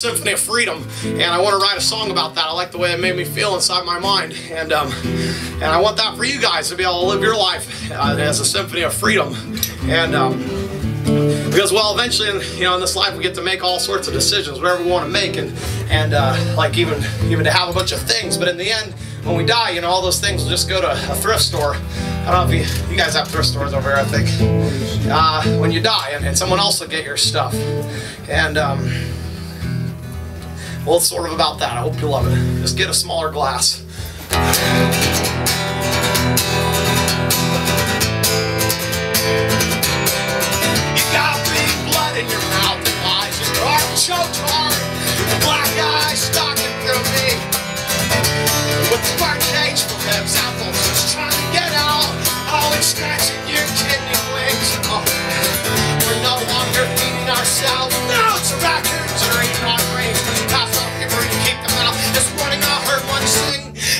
Symphony of Freedom, and I want to write a song about that. I like the way it made me feel inside my mind, and um, and I want that for you guys to be able to live your life uh, as a symphony of freedom, and um, because well, eventually, you know, in this life we get to make all sorts of decisions, whatever we want to make, and and uh, like even even to have a bunch of things, but in the end, when we die, you know, all those things will just go to a thrift store. I don't know if you, you guys have thrift stores over here, I think. Uh, when you die, and, and someone else will get your stuff, and. Um, well, it's sort of about that. I hope you love it. Just get a smaller glass.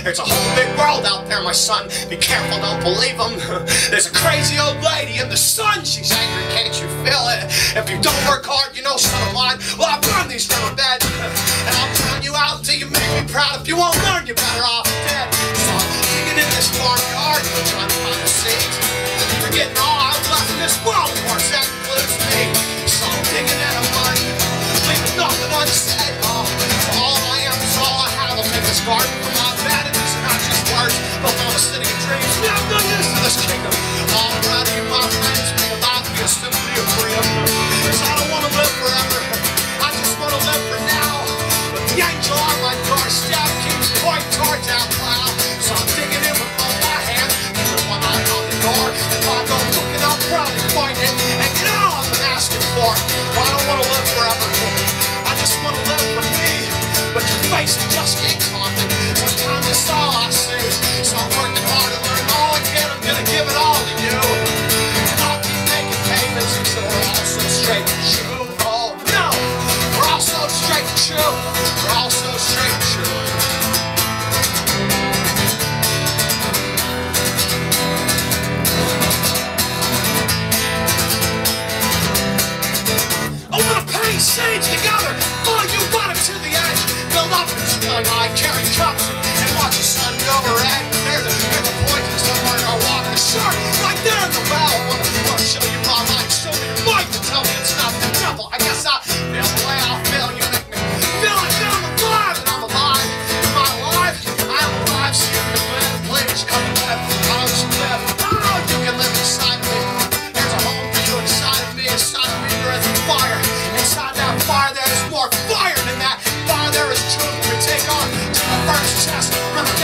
There's a whole big world out there, my son. Be careful, don't believe them. There's a crazy old lady in the sun. She's angry, can't you feel it? If you don't work hard, you know, son of mine. Well, I burn these river beds. And I'll drown you out until you make me proud. If you won't learn, you're better off dead. So I'm digging in this farmyard, trying to find a seed. Forgetting all I've left in this world, of course, that includes me. So I'm digging in a mud, leaving nothing unsaid. Oh, all I am is all I have. I'll take this garden from my bed, All I don't want to live forever. I just want to live for now. But the angel on my doorstep keeps pointing towards that plow. So I'm digging in with both my hands, on the door. If I looking, I'll probably find it. And you know I'm asking for. I don't want to live forever. I just want to live for me. But your face just keeps it's all I see. So I'm working hard to learn all I can. I'm gonna give it all to you. And making payments we're all so straight and true. Oh no, we're all so straight and true. We're all so straight and true. I wanna together, you to the edge, build up sky high, carry cups, Run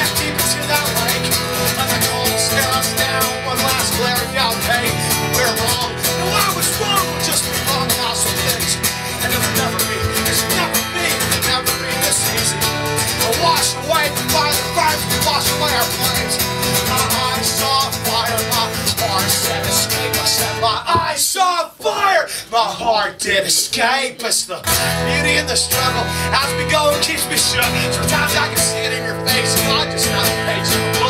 hard to escape us. The beauty and the struggle as we go and keeps me shut. Sometimes I can see it in your face, God, just not the page of the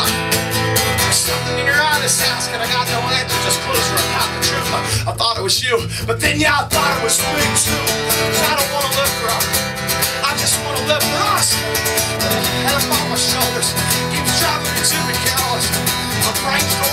something in your eyes is asking, I got no answer, just closer about the truth. I, I, thought it was you, but then yeah, I thought it was me too. Cause I don't want to live for us. I just want to live for us. The head up on my shoulders keeps driving me to the gallows. My brain's